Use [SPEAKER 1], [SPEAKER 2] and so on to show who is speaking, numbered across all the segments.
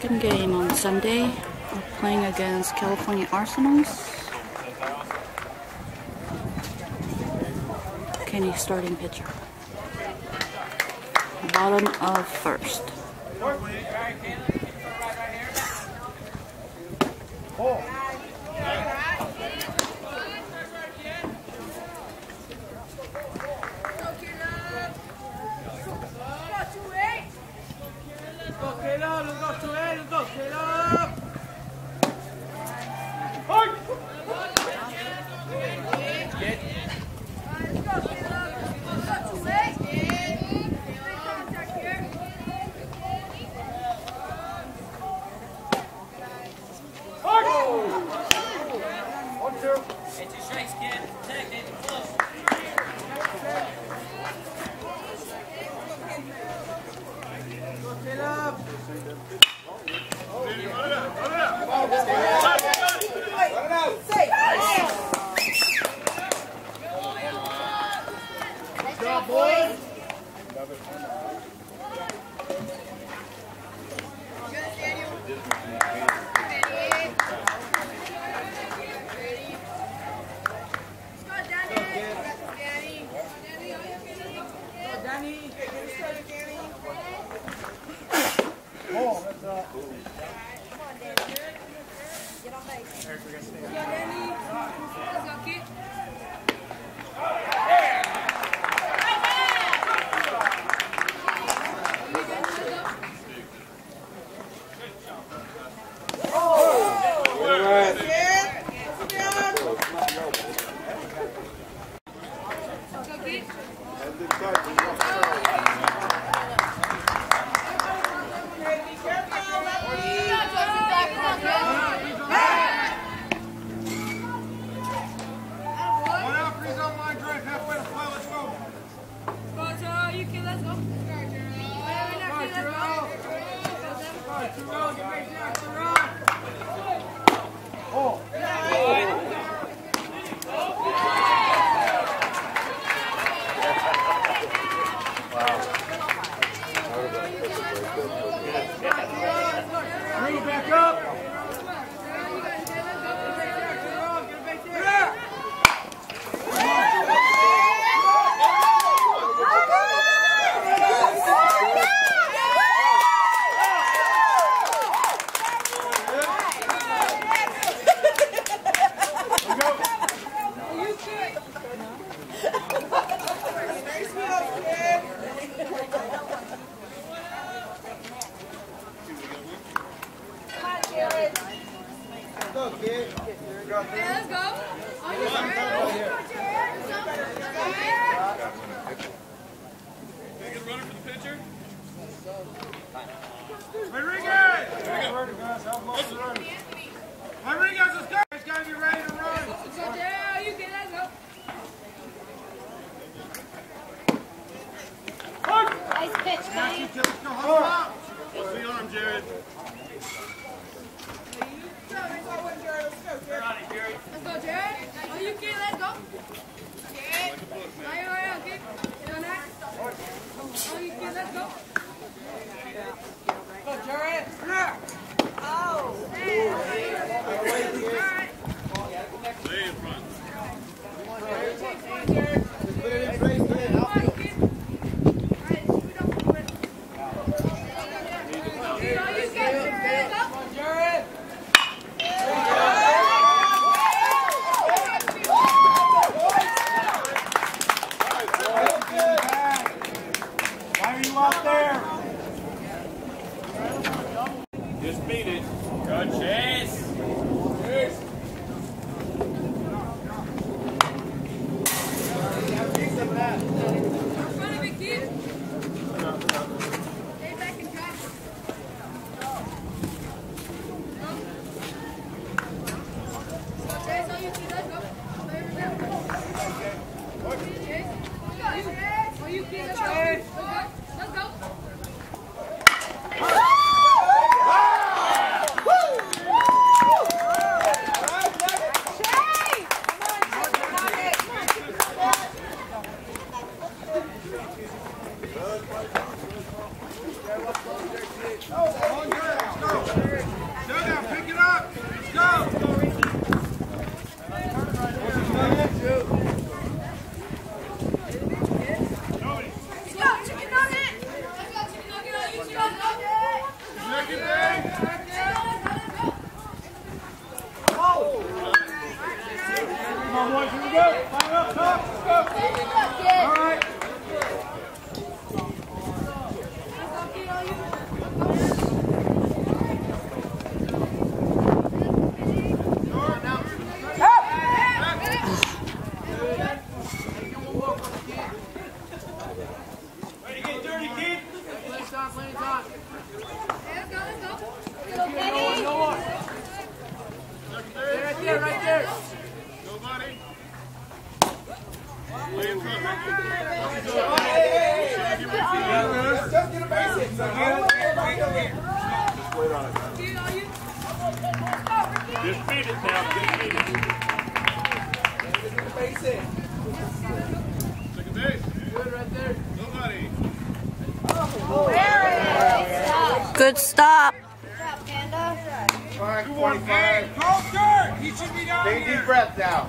[SPEAKER 1] second game on Sunday. We're playing against California Arsenals. Kenny starting pitcher. Bottom of first. go, Hello. Come on, Dan. Get on base. Eric, we're going to stay. Yeah, Danny. Let's go, kid. Oh. kid. Go, kid. Yeah, let's go. On your turn. Make it running for the pitcher. Rodriguez! Rodriguez! Thank you. Come on, boys, here we go. Line up, top. Let's go. All right. Just beat Good right there. Good stop. Good stop, Panda. All right, 25. Go, Kurt! He should be down Take here. Take deep breath now.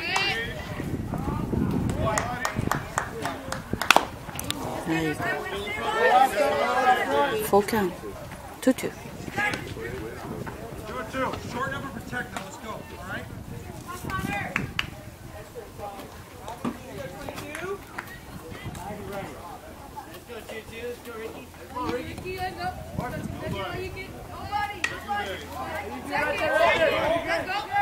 [SPEAKER 1] Hayır. Volkan. Tutu. Short number protect Let's go. All right. Ricky. Go, Go, Go,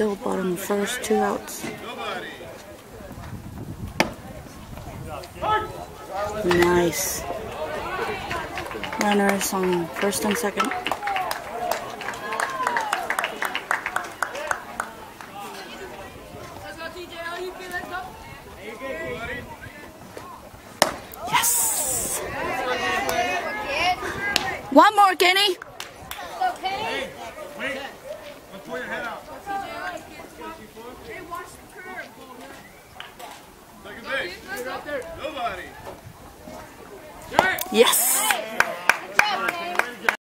[SPEAKER 1] still bottom first, two outs. Nice. Runners on first and second. Yes. One more, Kenny. wait. Let's pull your head out. Nobody. Yes.